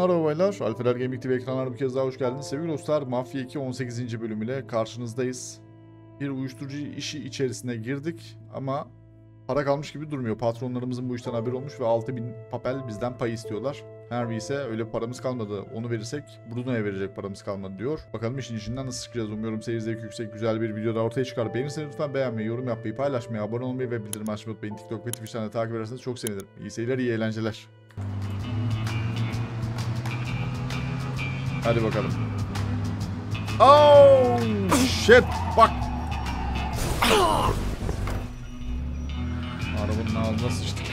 Merhaba baylar. Alpeler Gaming TV ekranlarına bir kez daha hoş geldiniz. Sevgili dostlar, Mafya 2 18. bölümüyle karşınızdayız. Bir uyuşturucu işi içerisine girdik ama para kalmış gibi durmuyor. Patronlarımızın bu işten haberi olmuş ve 6000 papel bizden pay istiyorlar. Harvey ise öyle paramız kalmadı. Onu verirsek Bruno'ya verecek paramız kalmadı diyor. Bakalım işin içinden nasıl çıkacağız. Umuyorum seyir zevki yüksek güzel bir video da ortaya çıkar. Beğenirseniz lütfen beğenmeyi, yorum yapmayı, paylaşmayı, abone olmayı ve bildirim açmayı unutmayın. TikTok ve Twitch'ten de takip ederseniz çok sevinirim. İyi seyirler, iyi eğlenceler. Hadi bakalım. Oh shit bak. Arabanın ağzına sıçtık.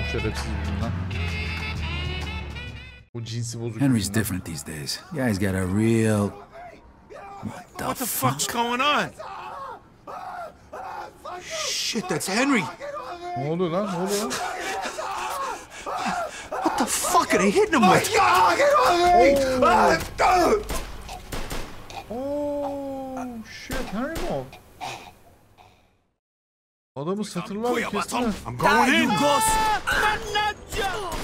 O şerefsiz yüzünden. Bu cinsi bozuk Henry's different these days. Guy's got a real. What the, What the fuck? fuck's going on? Shit, that's Henry. Ne oluyor lan? Ne oluyor? What the fuck are they hitting him with? Oh, oh. Ah, oh shit Henry mi o? Adamı satırlarla kestiler. I'm going in. hang,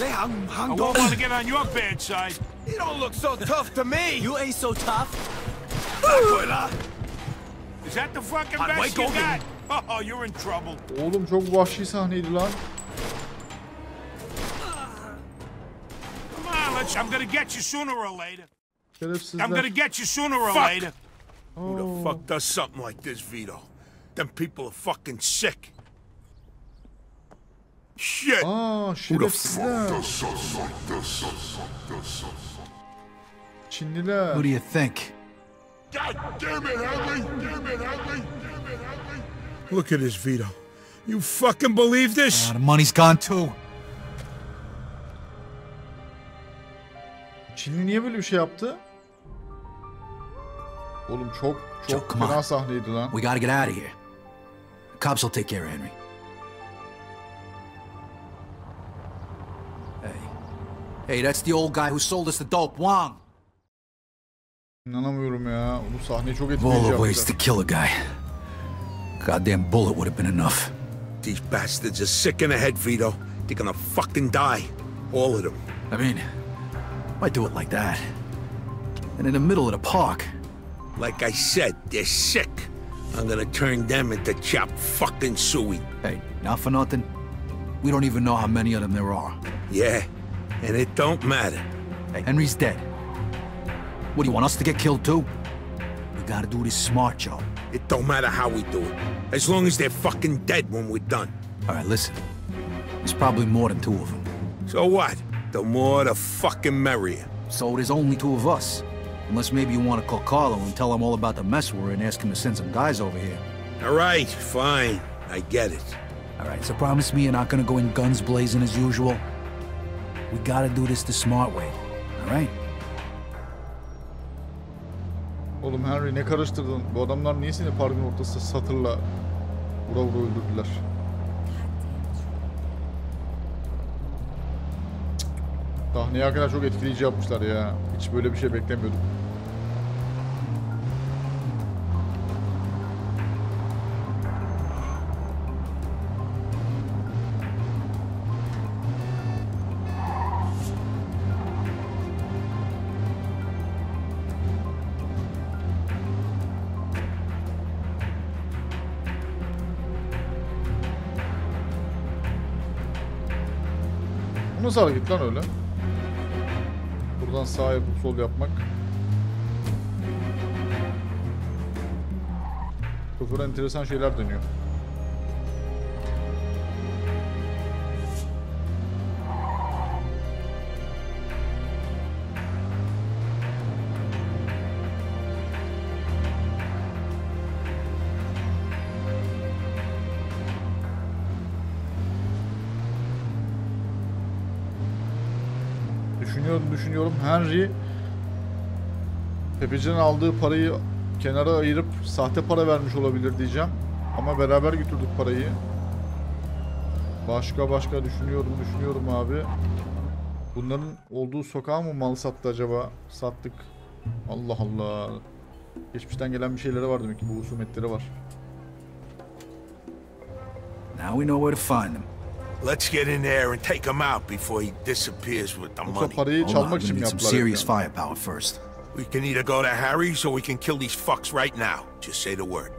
I hang won't want to get on your bad side. You don't look so tough to me. You ain't so tough. Is that the fucking Hot best Mike you Hogan. got? Oh, you're in trouble. Oğlum çok vahşi sahneydi lan. Come. I'm gonna get you sooner or later. I'm gonna get you sooner or Fuck. later. Who the fuck does something like this, Vito? Them people are fucking sick. Shit. Aa şerefsizler. Çinliler. Who do you think? God damn it, Henry! Damn it, Henry! Damn it, Henry! Look at this, Vito. You fucking believe this? Ah, the money's gone too. Çinli niye böyle bir şey yaptı? Oğlum çok çok Çok, fena sahneydi lan. We gotta get out of here. Cops will take care of Henry. Hey. Hey, that's the old guy who sold us the dope, Wang. İnanamıyorum ya. Bu sahneyi çok etkileyici Bullet ways to kill a guy. Goddamn bullet would have been enough. These bastards are sick in the head, Vito. They're gonna fucking die. All of them. I mean, why do it like that? And in the middle of the park. Like I said, they're sick. I'm gonna turn them into chopped fucking suey. Hey, not for nothing. We don't even know how many of them there are. Yeah, and it don't matter. Hey, Henry's dead. What do you want us to get killed too? We gotta do this smart, Joe. It don't matter how we do it. As long as they're fucking dead when we're done. All right, listen. There's probably more than two of them. So what? The more the fucking merrier. So there's only two of us. Unless maybe you want to call Carlo and tell him all about the mess we're in, and ask him to send some guys over here. All right, fine. I get it. All right, so promise me you're not gonna go in guns blazing as usual. We gotta do this the smart way. All right? Oğlum Henry ne karıştırdın? Bu adamlar niye seni parkın ortasında satırla vura vura öldürdüler? Sahneyi hakikaten çok etkileyici yapmışlar ya. Hiç böyle bir şey beklemiyordum. Nasıl hareket lan öyle? Buradan sağ yapıp sol yapmak. Şoföre enteresan şeyler dönüyor. Düşünüyorum düşünüyorum. Henry Tepeci'nin aldığı parayı kenara ayırıp sahte para vermiş olabilir diyeceğim. Ama beraber götürdük parayı. Başka başka düşünüyorum düşünüyorum abi. Bunların olduğu sokağa mı mal sattı acaba? Sattık. Allah Allah. Geçmişten gelen bir şeyleri var demek ki bu husumetleri var. Now we know where to find them. Let's get in there and take him out before he disappears with the money. Hold on, we need some serious firepower first. We can either go to Harry's or we can kill these fucks right now. Just say the word.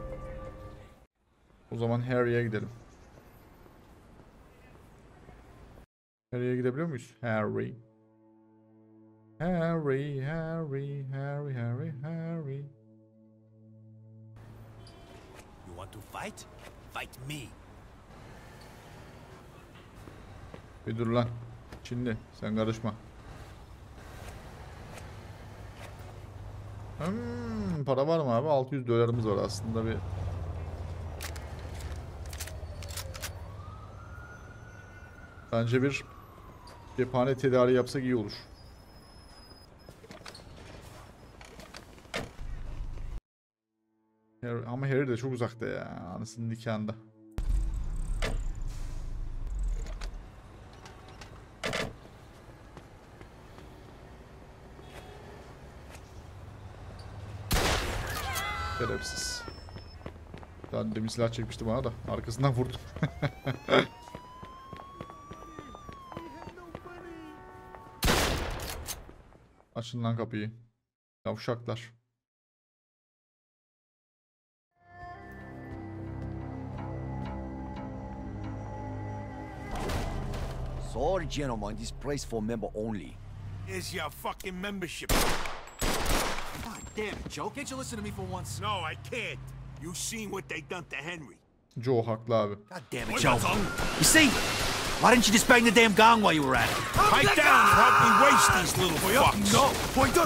O zaman Harry'e gidelim. Harry'e gidebiliyor muyuz? Harry. Harry, Harry, Harry, Harry, Harry. You want to fight? Fight me. Bir dur lan. Çinli sen karışma. Hmm, para var mı abi? 600 dolarımız var aslında bir. Bence bir cephane tedari yapsak iyi olur. Ama Harry de çok uzakta ya. Anasının nikahında. Şerefsiz. Daha demin silah çekmişti bana da. Arkasından vurdum. Açın lan kapıyı. Yavşaklar. Sorry, gentlemen, this place for member only. Here's your fucking membership. God damn it, Joe. Can't you listen to me for once? No, I can't. You seen what they done to Henry. Joe haklı abi. God damn it, Joe. You see? Why didn't you just bang the damn gong while you were at it? Pipe down and help me waste these little fucks. No.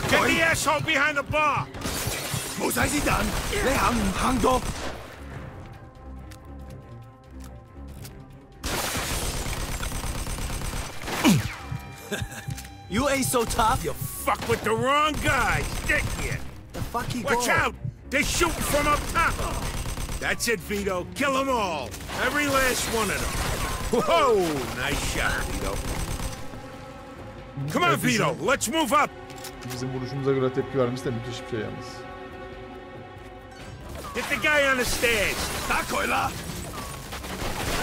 Get the asshole behind the bar. Mosaizidan, Lehang Hangdo. You ain't so tough, you fuck with the wrong guy, stick here. The fuck you Watch going? out! They're shooting from up top! That's it, Vito. Kill them all. Every last one of them. Whoa! Nice shot, Vito. Come on, Vito. Let's move up. Bizim vuruşumuza göre tepki de müthiş bir şey yalnız. Get the guy on the stairs. Takoyla!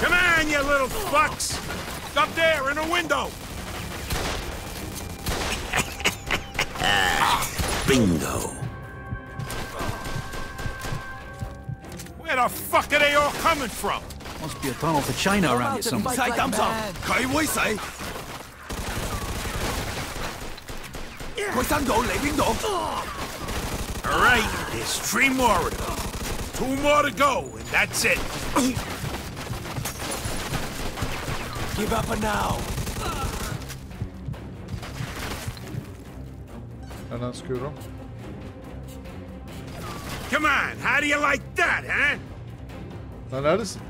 Come on, you little fucks! Up there in the window! Bingo. Where the fuck are they all coming from? Must be a tunnel to China around here somewhere. 使抌手，佢会死。佢伸到嚟边度？ All right, there's three more of them. Two more to go, and that's it. Give up now. Nereden sıkıyorum? Come on, how do you like that, huh? Lan neredesin?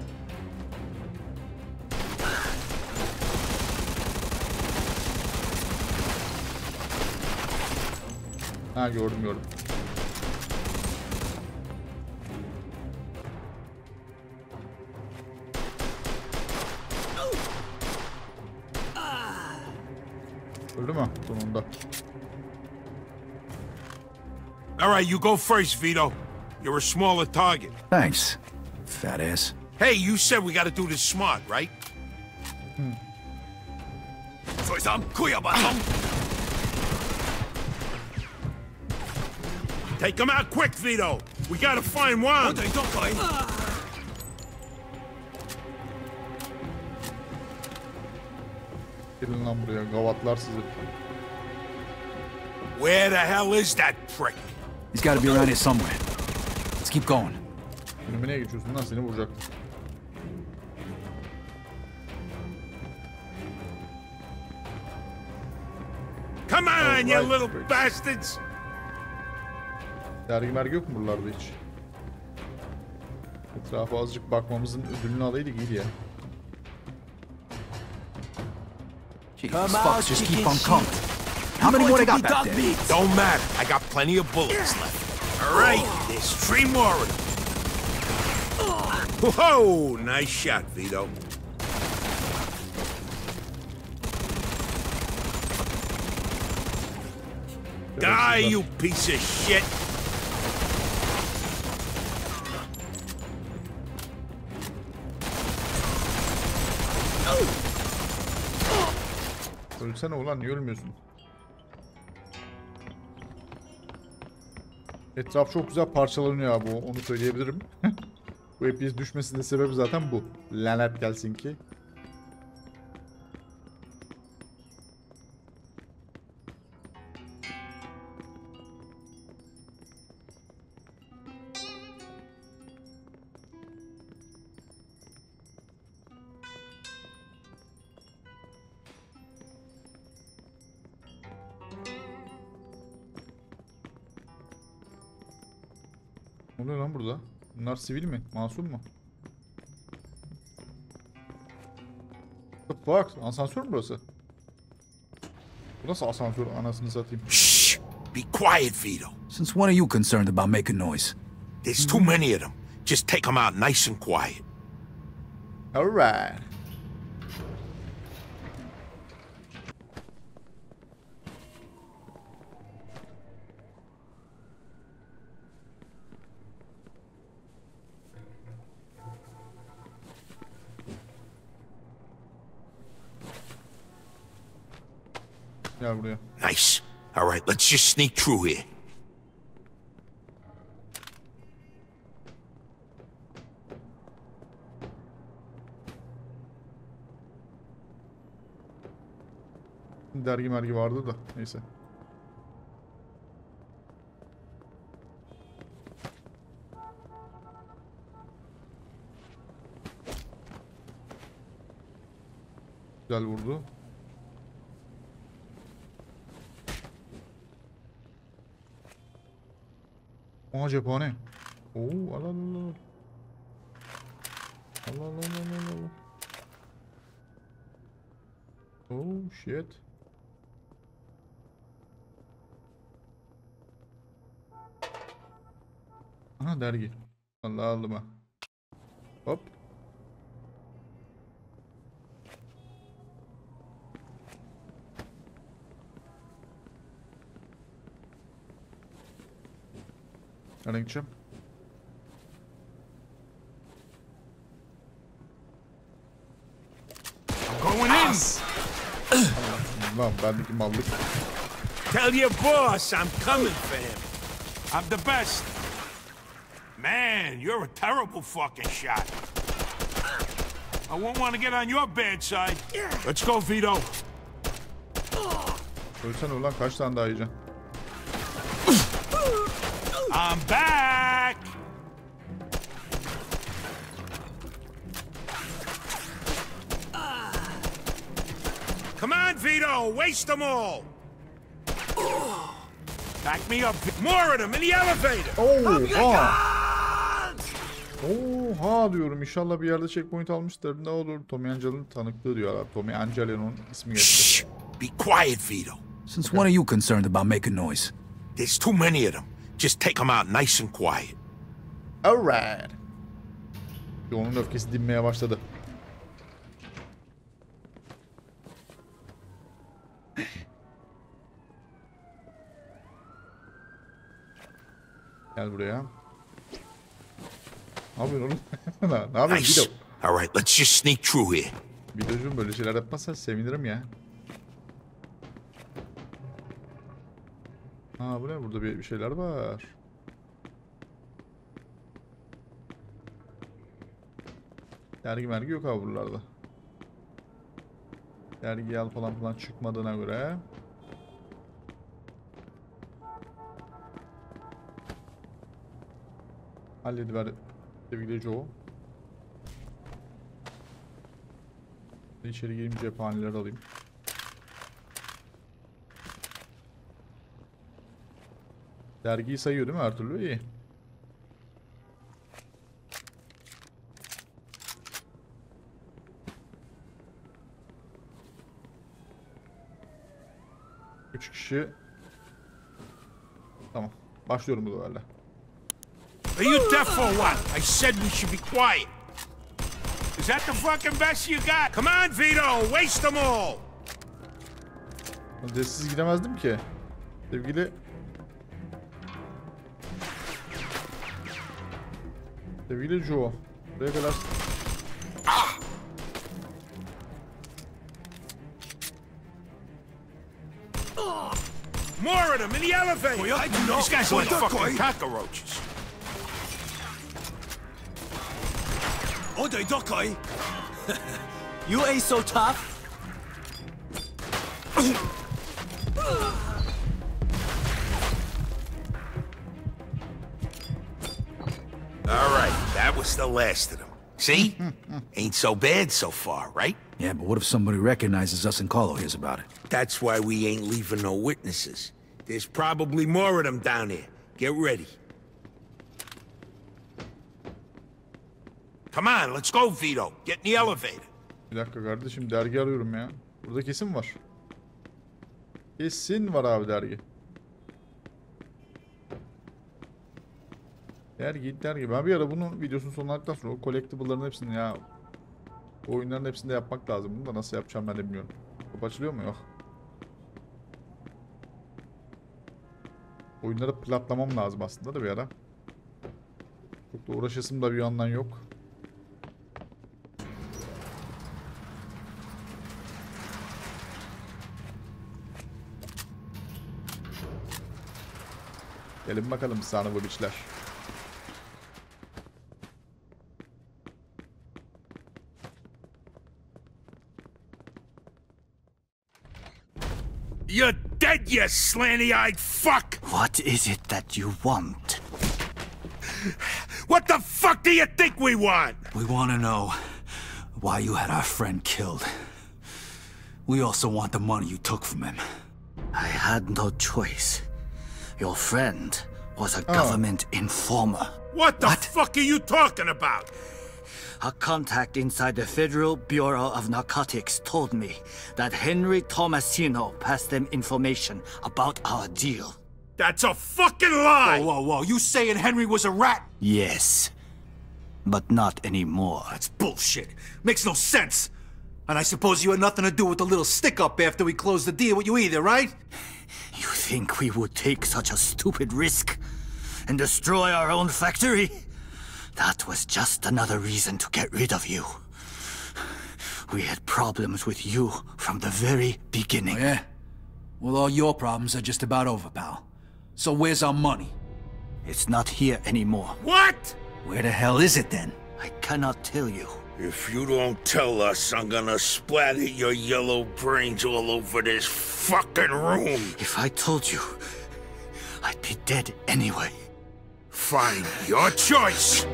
Ha gördüm gördüm. right, you go first, Vito. You're a smaller target. Thanks, fat ass. Hey, you said we gotta do this smart, right? Hmm. Take him out quick, Vito! We gotta find one! Gelin lan buraya. Where the hell is that prick? He's got to be around here somewhere. Let's keep going. Niye geçiyorsun lan? Seni vuracak. Come on, you little bastards. Dergi mergi yok mu buralarda hiç? Etrafa azıcık bakmamızın ödülünü alaydık iyiydi ya. Out, fucks just keep on coming. How many more they got Going back there? dog. Don't matter. I got plenty of bullets left. All right, there's three more of them. Whoa, nice shot, Vito. Die, you piece of shit. Ölsene ulan niye ölmüyorsun? Etraf çok güzel parçalanıyor abi onu söyleyebilirim. bu FPS düşmesinin sebebi zaten bu. Lanet gelsin ki. Bunlar sivil mi? Masum mu? What the fuck? Asansör mü burası? Bu nasıl asansör anasını satayım? Shh! Be quiet, Vito. Since when are you concerned about making noise? There's too many of them. Just take them out nice and quiet. Alright. Gel buraya. Nice. All right, let's just sneak through here. Dergi mergi vardı da neyse. Güzel vurdu. Aa cephane. Oo al al al al. Al al al al. Oh shit. Aha dergi. Allah aldım ha. Hop. Nereden gideceğim? Going in. Lan bendeki mallık. Tell your boss I'm coming for him. I'm the best. Man, you're a terrible fucking shot. I won't want to get on your bad side. Let's go, Vito. Ölsene ulan kaç tane daha yiyeceksin? I'm back. Come on, Vito, waste them all. Back me up. More of them in the elevator. Oha! Oha diyorum. İnşallah bir yerde checkpoint almıştır. Ne olur Tommy Angelo'nun tanıklığı diyor abi. Tommy Angelo'nun ismi geçti. Shh. Be quiet, Vito. Since when are you concerned about making noise? There's too many of them. Just take them out nice and quiet. Alright. Onun öfkesi dinmeye başladı. Gel buraya. Ne yapıyorsun oğlum? ne yapıyorsun Nice. video? All right, let's just sneak through here. Videocuğum böyle şeyler yapmazsan sevinirim ya. Ha bu ne? Burada bir, bir şeyler var. Dergi mergi yok abi buralarda. Dergi al falan falan çıkmadığına göre. Hallediver sevgili Joe. İçeri gireyim cephaneleri alayım. Dergiyi sayıyor değil mi her türlü? İyi. Üç kişi. Tamam. Başlıyorum bu seferle. Are you deaf for what? I said we should be quiet. Is that the fucking best you got? Come on, Vito, waste them all. Sessiz gidemezdim ki. Sevgili... Sevgili Joe. Buraya kadar... Ah! More of them in the elevator! Well, I do not. These guys are like fucking cockroaches. Odoi Dokoi! you ain't so tough. Last of them. See? Ain't so bad so far, right? Yeah, but what if somebody recognizes us and Carlo hears about it? That's why we ain't leaving no witnesses. There's probably more of them down there. Get ready. Come on, let's go, Vito. Get in the elevator. Bir dakika kardeşim dergi arıyorum ya. Burada kesin var. Kesin var abi dergi. Dergi, dergi. Ben bir ara bunun videosunu sonlandıktan sonra o collectible'ların hepsini ya o oyunların hepsini de yapmak lazım. Bunu da nasıl yapacağım ben de bilmiyorum. Top açılıyor mu? Yok. Oyunları platlamam lazım aslında da bir ara. Çok da uğraşasım da bir yandan yok. Gelin bakalım Sanovoviçler. You're dead, you slanty-eyed fuck! What is it that you want? What the fuck do you think we want? We want to know why you had our friend killed. We also want the money you took from him. I had no choice. Your friend was a oh. government informer. What the fuck are you talking about? A contact inside the Federal Bureau of Narcotics told me that Henry Tomasino passed them information about our deal. That's a fucking lie! whoa, whoa. whoa. You saying Henry was a rat? Yes. But not anymore. That's bullshit. Makes no sense. And I suppose you had nothing to do with the little stick up after we closed the deal with you either, right? You think we would take such a stupid risk and destroy our own factory? That was just another reason to get rid of you. We had problems with you from the very beginning. Oh, yeah? Well, all your problems are just about over, pal. So where's our money? It's not here anymore. What? Where the hell is it then? I cannot tell you. If you don't tell us, I'm gonna splatter your yellow brains all over this fucking room. If I told you, I'd be dead anyway. Fine, your choice.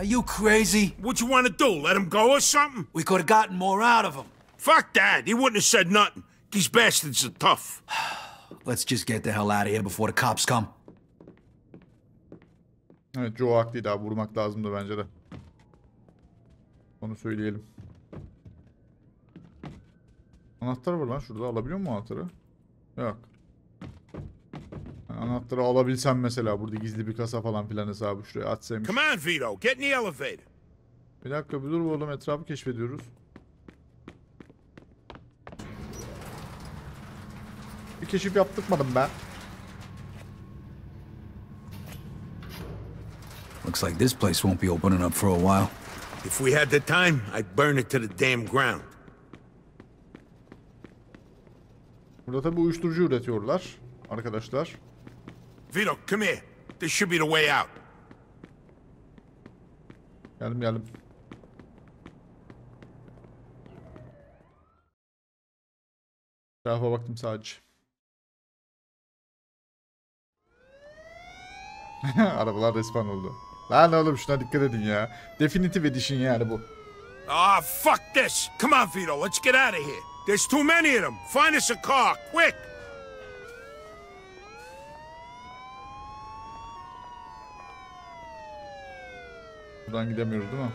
Are you crazy? What you want to do? Let him go or something? We could have gotten more out of him. Fuck that. He wouldn't have said nothing. These bastards are tough. Let's just get the hell out of here before the cops come. Evet Joe haklıydı abi vurmak lazımdı bence de. Onu söyleyelim. Anahtar var lan şurada alabiliyor mu anahtarı? Yok. Yani anahtarı alabilsem mesela burada gizli bir kasa falan filan hesabı şuraya atsaymış. Come on, Vito. Get in the elevator. Bir dakika bir dur oğlum etrafı keşfediyoruz. Bir keşif yaptırmadım ben. Looks like this place won't be opening up for a while. If we had the time, I'd burn it to the damn ground. Burada tabi uyuşturucu üretiyorlar arkadaşlar. Vito, come here. This should be the way out. Geldim geldim. Etrafa baktım sadece. Arabalar respawn oldu. Lan oğlum şuna dikkat edin ya. Definitive Edition yani bu. Ah, fuck this. Come on, Vito. Let's get out of here. There's too many of them. Find us a car, quick. Buradan gidemiyoruz değil mi?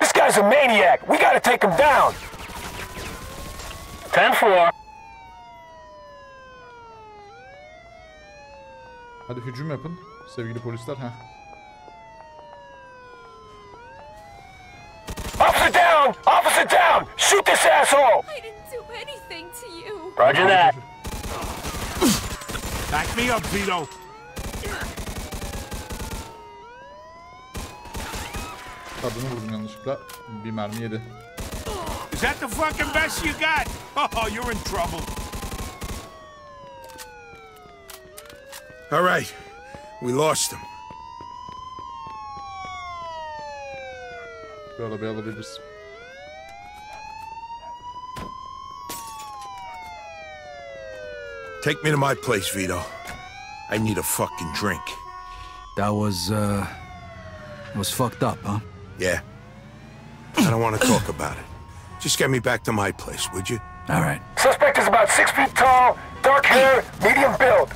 This guy's a maniac. We gotta take him down. 10-4. Hadi hücum yapın sevgili polisler. Heh. Officer down! Officer down! Shoot this asshole! I didn't do anything to you. Roger that. Back me up, Vito. Kadını vurdum yanlışlıkla. Bir mermi yedi. There's that the fucking best you got? Oh, you're in trouble. All right. We lost him. Bir arabayı alabiliriz. Take me to my place, Vito. I need a fucking drink. That was, uh... was fucked up, huh? Yeah. I don't want to talk about it. Just get me back to my place, would you? All right. Suspect is about six feet tall, dark hair, medium build.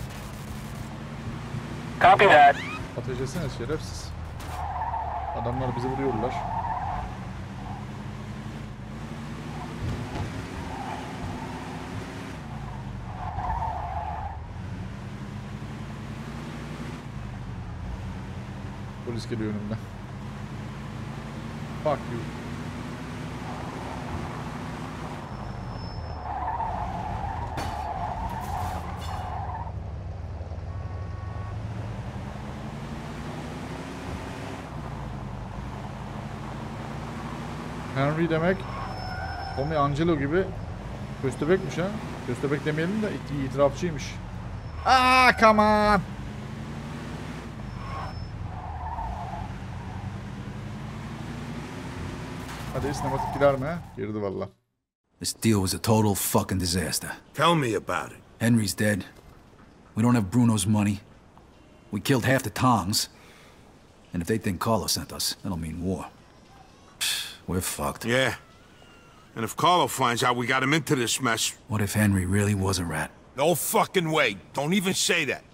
Copy that. Ateş etsene şerefsiz. Adamlar bizi vuruyorlar. Polis geliyor önümden. Fuck you. Henry demek Tommy Angelo gibi köstebekmiş ha. Köstebek demeyelim de it- itirafçıymış. Aa come on. Hadi sinematik gider mi? Girdi valla. This deal was a total fucking disaster. Tell me about it. Henry's dead. We don't have Bruno's money. We killed half the Tongs. And if they think Carlo sent us, that'll mean war. We're fucked. Yeah. And if Carlo finds out we got him into this mess, What if Henry really was a rat? no fucking way. Don't even say that.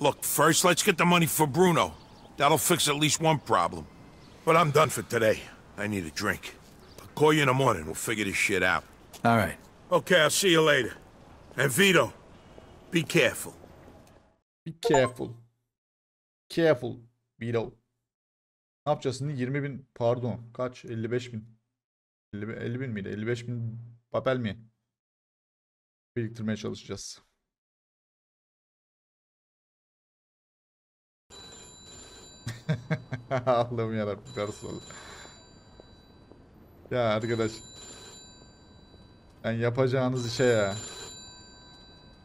Look, first let's get the money for Bruno. That'll fix at least one problem. But I'm done for today. I need a drink. I'll call you in the morning. We'll figure this shit out. All right. Okay, I'll see you later. And Vito, be careful. Be careful. Careful. Below. Ne yapacağız şimdi? 20 bin pardon. Kaç? 55 bin. 50, bin- 50 bin miydi? 55 bin papel mi? Biriktirmeye çalışacağız. Allah'ım yarabbim karısı oldu. Ya arkadaş. Yani yapacağınız işe ya.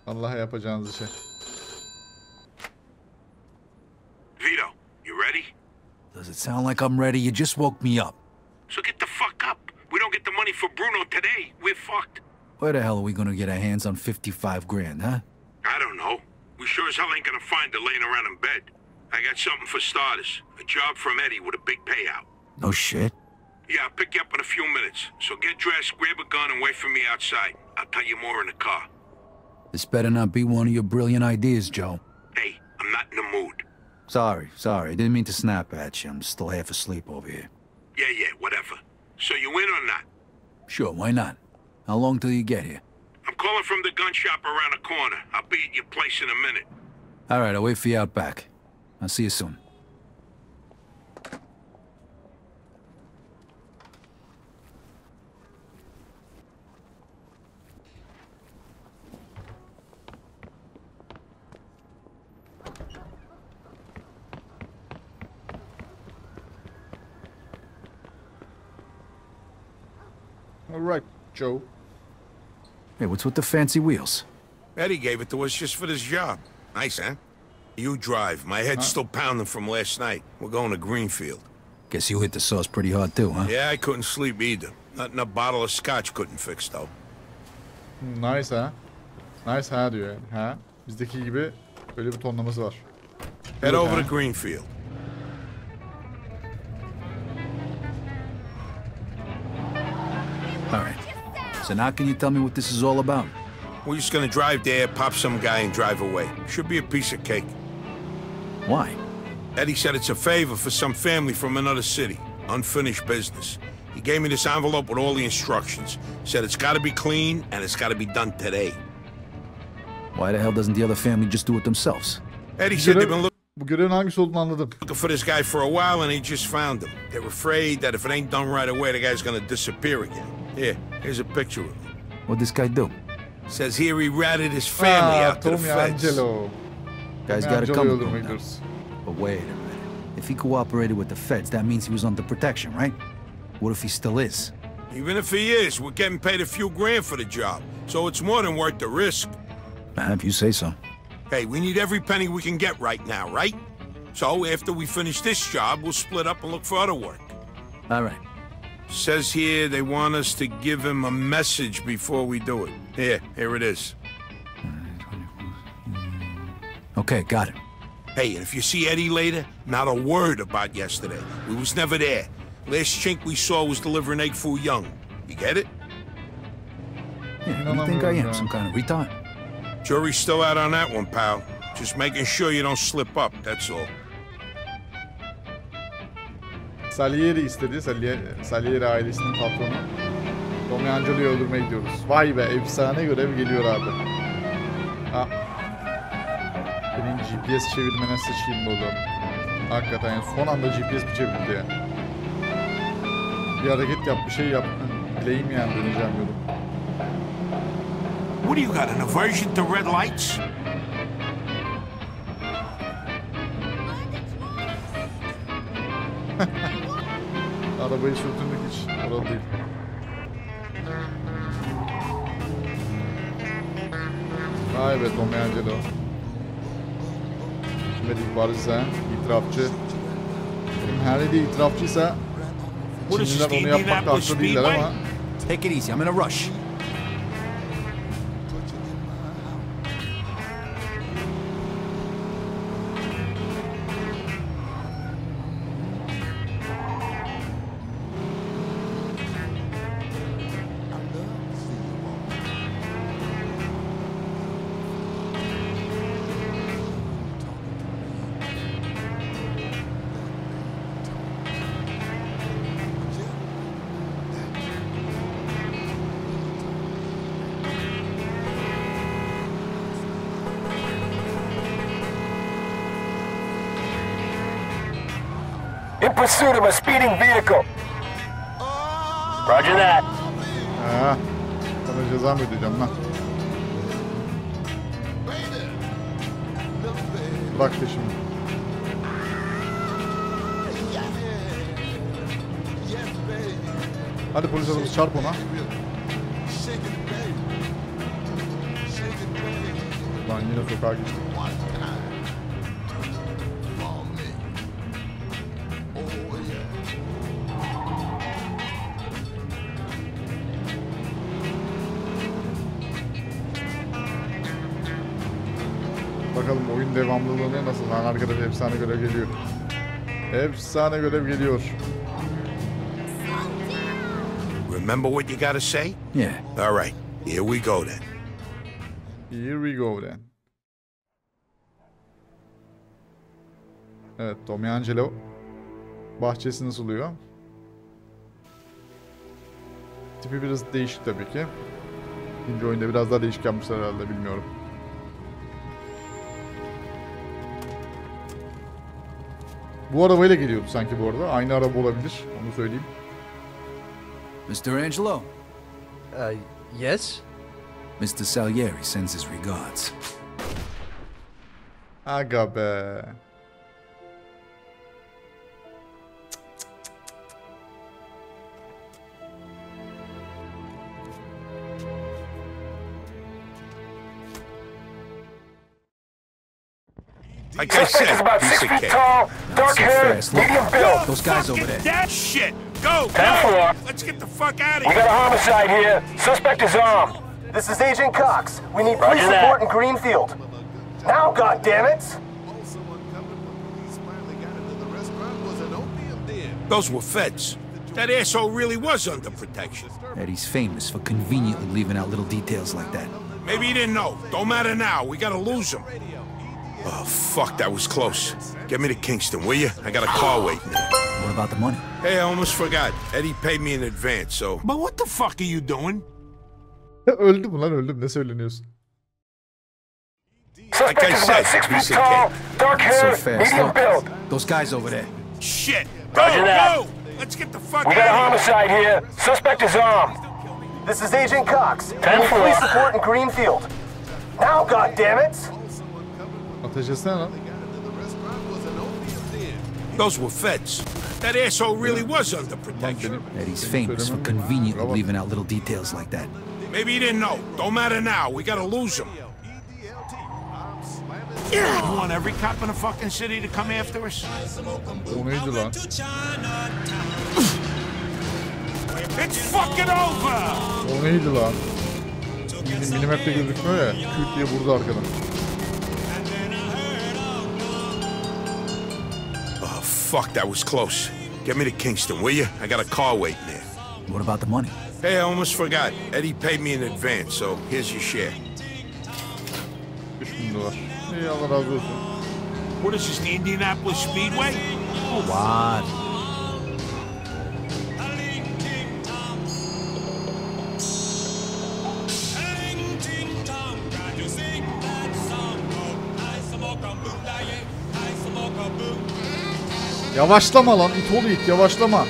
Allah'a yapacağınız işe. Vito, you ready? Does it sound like I'm ready? You just woke me up. So get the fuck up. We don't get the money for Bruno today, we're fucked. Where the hell are we gonna get our hands on 55 grand, huh? I don't know. We sure as hell ain't gonna find her laying around in bed. I got something for starters. A job from Eddie with a big payout. No shit. Yeah, I'll pick you up in a few minutes. So get dressed, grab a gun, and wait for me outside. I'll tell you more in the car. This better not be one of your brilliant ideas, Joe. Hey, I'm not in the mood. Sorry, sorry. Didn't mean to snap at you. I'm still half asleep over here. Yeah, yeah, whatever. So you in or not? Sure, why not? How long till you get here? I'm calling from the gun shop around the corner. I'll be at your place in a minute. All right, I'll wait for you out back. I'll see you soon. Alright, Joe. Hey, what's with the fancy wheels? Eddie gave it to us just for this job. Nice, huh? You drive. My head's still pounding from last night. We're going to Greenfield. Guess you hit the sauce pretty hard too, huh? Yeah, I couldn't sleep either. Nothing a bottle of scotch couldn't fix, though. Hmm, nice ha. Nice ha diyor yani. Ha. Bizdeki gibi böyle bir tonlaması var. Head over to Greenfield. So now can you tell me what this is all about? We're just gonna drive there, pop some guy, and drive away. Should be a piece of cake. Why? Eddie said it's a favor for some family from another city. Unfinished business. He gave me this envelope with all the instructions. Said it's gotta be clean, and it's gotta be done today. Why the hell doesn't the other family just do it themselves? Eddie said they've been Görev, bu görevin hangisi olduğunu anladım. looking for this guy for a while, and they just found him. They're afraid that if it ain't done right away, the guy's gonna disappear again. Here, here's a picture of him. What'd this guy do? Says here he ratted his family Aa, out to the feds. Angelo. Guy's Tommy got to Angelo'yu come. öldürmeye gidiyoruz. But wait a minute. If he cooperated with the feds, that means he was under protection, right? What if he still is? Even if he is, we're getting paid a few grand for the job. So it's more than worth the risk. Uh, If you say so. Hey, we need every penny we can get right now, right? So after we finish this job, we'll split up and look for other work. All right. Says here they want us to give him a message before we do it. Here, here it is. Okay, got it. Hey, and if you see Eddie later, not a word about yesterday. We was never there. Last chink we saw was delivering egg foo young. You get it? Yeah, you think I am? Some kind of retard? Jury's still out on that one, pal. Just making sure you don't slip up, that's all. Salieri istedi. Salieri, Salieri ailesinin patronu. Tommy Angelo'yu öldürmeye gidiyoruz. Vay be efsane görev geliyor abi. Ha. Senin GPS çevirmene sıçayım oğlum. Hakikaten yani son anda GPS bir çevirdi ya. Bir hareket yap, bir şey yap. Bileyim yani döneceğim yolu. What do you got, an aversion to red lights? Arabayı sürtündük hiç. Oralı değil. Vay be Tommy Angelo. Medik Barisa, itirafçı. Oğlum Her ne diye itirafçıysa Çinliler onu yapmakta haklı değiller ama Take it easy. I'm in a rush. Pursuit of a speeding vehicle. Roger that. Ha, sana ceza mı ödeyeceğim lan? Bak peşimi. Hadi polis arabası çarp ona. Lan yine sokağa geçtik. Bakalım oyun devamlılığı nasıl? Lan arkada bir efsane görev geliyor. Efsane görev geliyor. Remember what you gotta say? Yeah. All right, here we go then. Here we go then. Evet, Tommy Angelo bahçesini suluyor. Tipi biraz değişik tabii ki. İkinci oyunda biraz daha değişik yapmışlar herhalde bilmiyorum. Bu arabayla geliyordu sanki bu arada. Aynı araba olabilir. Onu söyleyeyim. Mr. Angelo, Uh, yes? Mr. Salieri sends his regards. Aga be. Like I Suspect is about six feet cake. tall, dark hair, medium build. those guys over Fucking there. That shit. Go, Ten go. four. Let's get the fuck out of here. We got a homicide here. Suspect is armed. This is Agent Cox. We need Roger police that. support in Greenfield. Now, goddammit! Those were feds. That asshole really was under protection. Eddie's famous for conveniently leaving out little details like that. Maybe he didn't know. Don't matter now. We gotta lose him. Oh, fuck, that was close. Get me to Kingston, will you? I got a car waiting. What about the money? Hey, I almost forgot. Eddie paid me in advance, so... But what the fuck are you doing? öldüm lan öldüm. Ne söyleniyorsun? Like I Suspect is said, about six piece feet of tall, cake. dark So hair, fast. medium Look, build. those guys over there. Shit. Go, Roger that. go! Let's get the fuck We got a out of here. homicide here. Suspect is armed. This is Agent Cox. Ten police support in Greenfield. Now, goddammit! Ateş etsene lan. Those were feds. That asshole really was under protection. benim, Eddie's famous for conveniently leaving out little details like that. Maybe he didn't know. Don't matter now. We gotta lose him. You want every cop in the fucking city to come after us? O neydi lan? It's fucking over! O neydi lan? Mini- Minimap'te gözükmüyor ya. Küt diye vurdu arkadan. Fuck, that was close. Get me to Kingston, will you? I got a car waiting there. What about the money? Hey, I almost forgot. Eddie paid me in advance, so here's your share. 3000 dolar. İyi Allah razı olsun. What is this, the Indianapolis Speedway? What? Yavaşlama lan it oğlu it yavaşlama.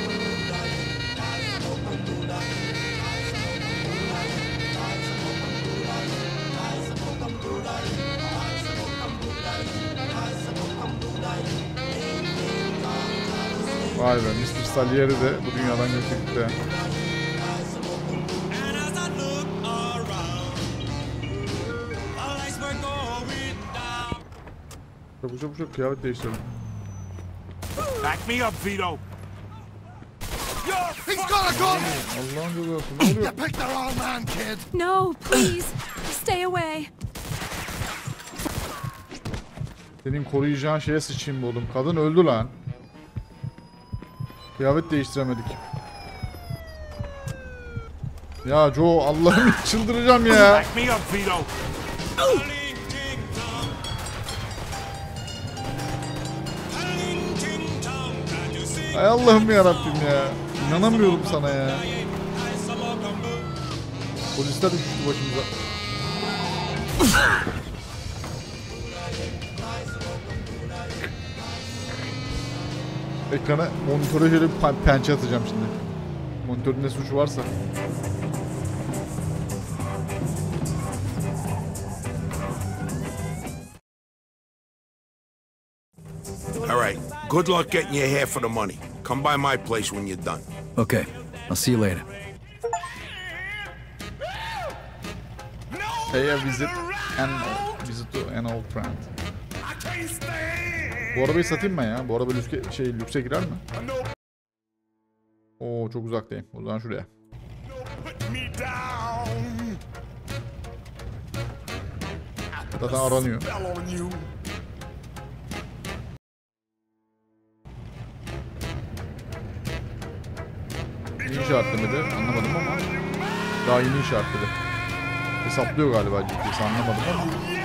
Vay be Mr. Salieri de bu dünyadan göçtü gitti. Çabuk çabuk çabuk kıyafet değiştirelim. Back me up, Vito. He's got a gun! Allah'ın cezası ne oluyor? You picked the wrong man, kid. No, please. Stay away. Senin koruyacağın şeye sıçayım oğlum. Kadın öldü lan. Kıyafet değiştiremedik. Ya Joe Allah'ım çıldıracağım ya. Back me up, Vito. Ay Allah'ım ya Rabbim ya. İnanamıyorum sana ya. Polisler düştü başımıza. Ekrana, monitöre şöyle bir pençe atacağım şimdi. Monitörün ne suçu varsa. Good luck getting your half of the money. Come by my place when you're done. Okay, I'll see you later. Pay a visit and visit to an old friend. Bu arabayı satayım ben ya. Bu araba lükse, şey, lükse girer mi? Oo çok uzaktayım. O zaman şuraya. Zaten aranıyor. Niye işaretlemedi anlamadım ama daha yeni işaretledi. Hesaplıyor galiba ciddi anlamadım ama.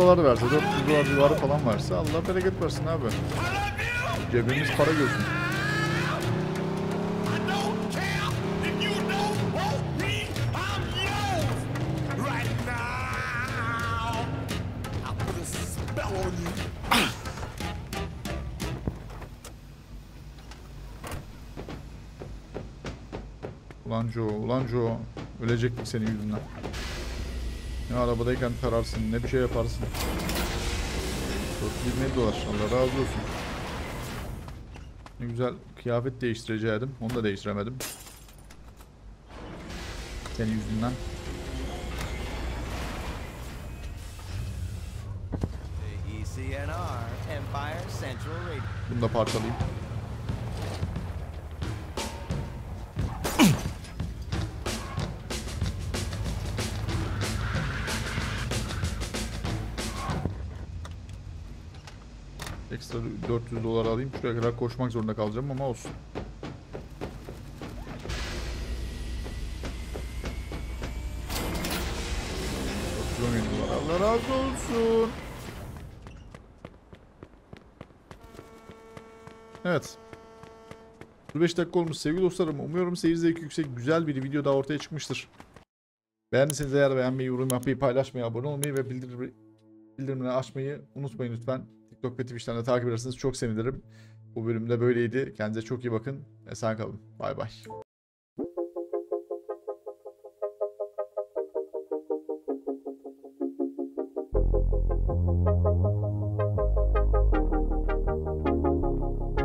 Dolar verse, 400 dolar civarı falan verse Allah bereket versin abi. Cebimiz para görsün. Ulan Joe, ulan Joe. Ölecektik senin yüzünden. Arabadayken tararsın, ne bir şey yaparsın. 420 dolar, Allah razı olsun. Ne güzel kıyafet değiştirecektim, onu da değiştiremedim. Senin yüzünden. Radio. Bunu da parçalayayım. Ekstra 400 dolar alayım. Şuraya kadar koşmak zorunda kalacağım ama olsun. Allah razı olsun. Evet. 5 dakika olmuş sevgili dostlarım. Umuyorum seyir zevki yüksek güzel bir video daha ortaya çıkmıştır. Beğendiyseniz eğer beğenmeyi, yorum yapmayı, paylaşmayı, abone olmayı ve bildirim, bildirimleri açmayı unutmayın lütfen. TikTok ve Twitch'ten de takip ederseniz çok sevinirim. Bu bölümde böyleydi. Kendinize çok iyi bakın. Esen kalın. Bay bay.